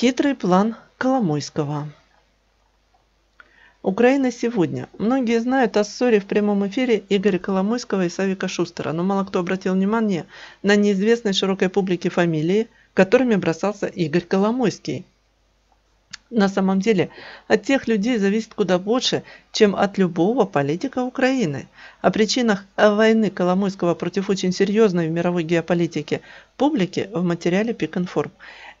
Хитрый план Коломойского. Украина сегодня. Многие знают о ссоре в прямом эфире Игоря Коломойского и Савика Шустера, но мало кто обратил внимание на неизвестной широкой публике фамилии, которыми бросался Игорь Коломойский. На самом деле от тех людей зависит куда больше, чем от любого политика Украины. О причинах войны Коломойского против очень серьезной в мировой геополитике публики в материале Пикинформ.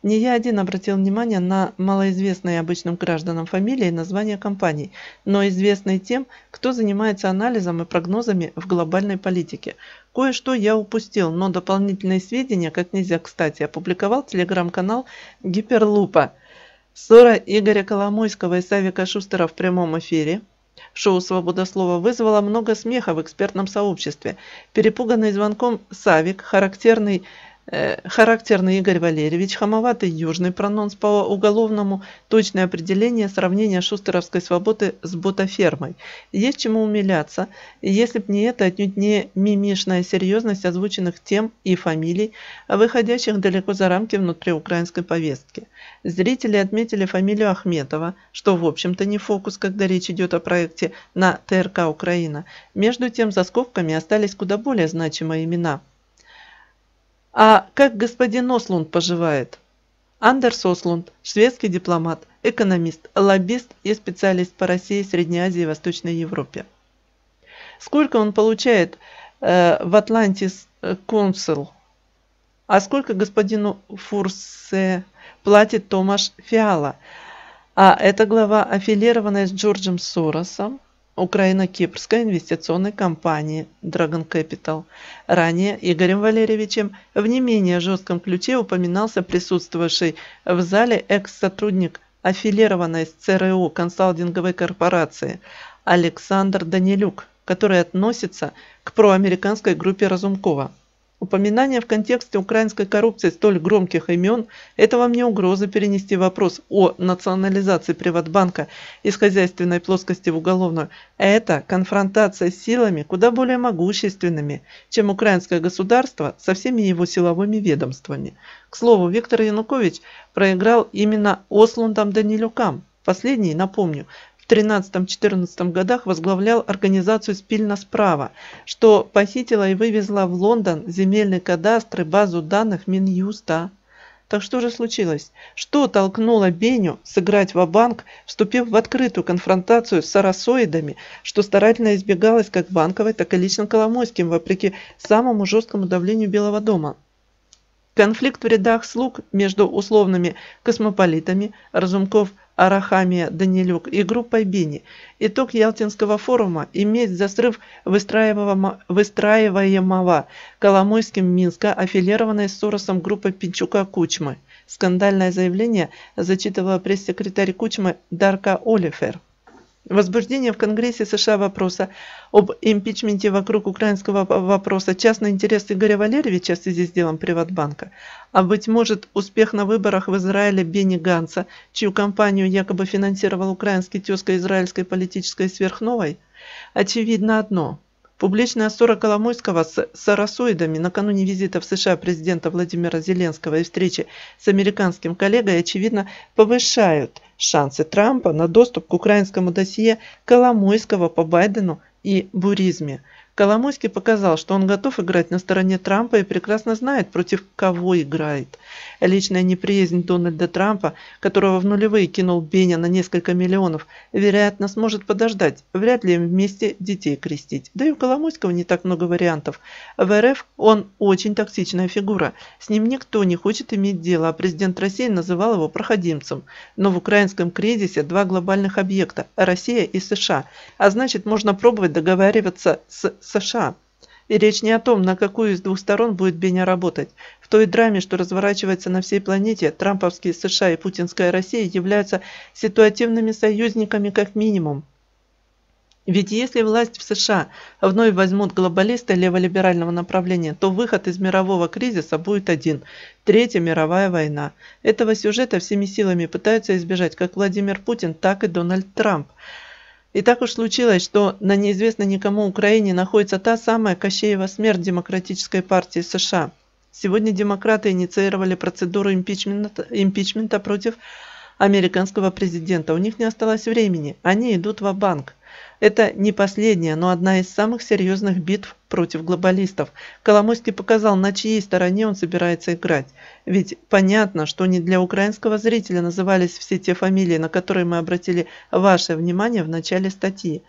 Не я один обратил внимание на малоизвестные обычным гражданам фамилии и названия компаний, но известные тем, кто занимается анализом и прогнозами в глобальной политике. Кое-что я упустил, но дополнительные сведения, как нельзя кстати, опубликовал телеграм-канал Гиперлупа. Ссора Игоря Коломойского и Савика Шустера в прямом эфире Шоу «Свобода слова» вызвало много смеха в экспертном сообществе. Перепуганный звонком Савик, характерный характерный Игорь Валерьевич, хамоватый южный прононс по уголовному, точное определение сравнения шустеровской свободы с ботафермой. Есть чему умиляться, если б не это отнюдь не мимишная серьезность озвученных тем и фамилий, выходящих далеко за рамки внутриукраинской повестки. Зрители отметили фамилию Ахметова, что в общем-то не фокус, когда речь идет о проекте на ТРК Украина. Между тем за скобками остались куда более значимые имена – а как господин Ослунд поживает? Андерс Ослунд, шведский дипломат, экономист, лоббист и специалист по России, Средней Азии и Восточной Европе. Сколько он получает э, в Атлантис Консул? А сколько господину Фурсе платит Томаш Фиала? А это глава, аффилированная с Джорджем Соросом, украино-кипрской инвестиционной компании Dragon Capital. Ранее Игорем Валерьевичем в не менее жестком ключе упоминался присутствовавший в зале экс-сотрудник аффилированной с ЦРУ консалтинговой корпорации Александр Данилюк, который относится к проамериканской группе Разумкова. Упоминание в контексте украинской коррупции столь громких имен – это вам не угроза перенести вопрос о национализации Приватбанка из хозяйственной плоскости в уголовную. Это конфронтация с силами куда более могущественными, чем украинское государство со всеми его силовыми ведомствами. К слову, Виктор Янукович проиграл именно Ослундам Данилюкам. Последний, напомню, 13-14 годах возглавлял организацию «Спильно справа», что похитила и вывезла в Лондон земельный кадастр и базу данных Минюста. Так что же случилось? Что толкнуло Беню сыграть в банк вступив в открытую конфронтацию с сарасоидами, что старательно избегалось как банковой, так и лично Коломойским, вопреки самому жесткому давлению Белого дома? Конфликт в рядах слуг между условными космополитами Разумков Арахамия Данилюк и группой Бини. Итог Ялтинского форума – иметь за срыв выстраиваемого, выстраиваемого Коломойским Минска, аффилированной с Соросом группой Пинчука Кучмы. Скандальное заявление зачитывала пресс-секретарь Кучмы Дарка Олифер. Возбуждение в Конгрессе США вопроса об импичменте вокруг украинского вопроса, частный интерес Игоря Валерьевича в связи с делом Приватбанка, а быть может успех на выборах в Израиле Бенни Ганса, чью кампанию якобы финансировал украинский тезка израильской политической сверхновой? Очевидно одно – Публичная ссора Коломойского с сарасоидами накануне визита в США президента Владимира Зеленского и встречи с американским коллегой, очевидно, повышают шансы Трампа на доступ к украинскому досье Коломойского по Байдену и буризме – Коломойский показал, что он готов играть на стороне Трампа и прекрасно знает, против кого играет. Личная неприязнь Дональда Трампа, которого в нулевые кинул Беня на несколько миллионов, вероятно, сможет подождать. Вряд ли им вместе детей крестить. Да и у Коломойского не так много вариантов. В РФ он очень токсичная фигура. С ним никто не хочет иметь дело, а президент России называл его проходимцем. Но в украинском кризисе два глобальных объекта – Россия и США. А значит, можно пробовать договариваться с США. И речь не о том, на какую из двух сторон будет Беня работать. В той драме, что разворачивается на всей планете, трамповские США и путинская Россия являются ситуативными союзниками как минимум. Ведь если власть в США вновь возьмут глобалисты леволиберального направления, то выход из мирового кризиса будет один – Третья мировая война. Этого сюжета всеми силами пытаются избежать как Владимир Путин, так и Дональд Трамп. И так уж случилось, что на неизвестной никому Украине находится та самая Кощеева смерть Демократической партии США. Сегодня демократы инициировали процедуру импичмента, импичмента против американского президента. У них не осталось времени. Они идут в банк это не последняя, но одна из самых серьезных битв против глобалистов. Коломойский показал, на чьей стороне он собирается играть. Ведь понятно, что не для украинского зрителя назывались все те фамилии, на которые мы обратили ваше внимание в начале статьи.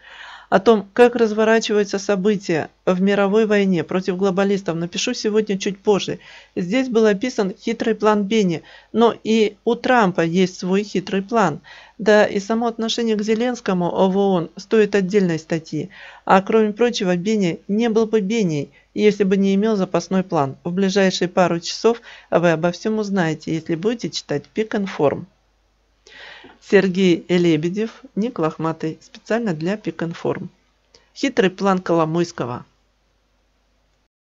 О том, как разворачиваются события в мировой войне против глобалистов, напишу сегодня чуть позже. Здесь был описан хитрый план Бенни, но и у Трампа есть свой хитрый план. Да и само отношение к Зеленскому в ООН стоит отдельной статьи. А кроме прочего, Бенни не был бы Беней, если бы не имел запасной план. В ближайшие пару часов вы обо всем узнаете, если будете читать Пикинформ. Сергей Лебедев, Ник Лохматый, специально для Пикинформ. Хитрый план Коломойского –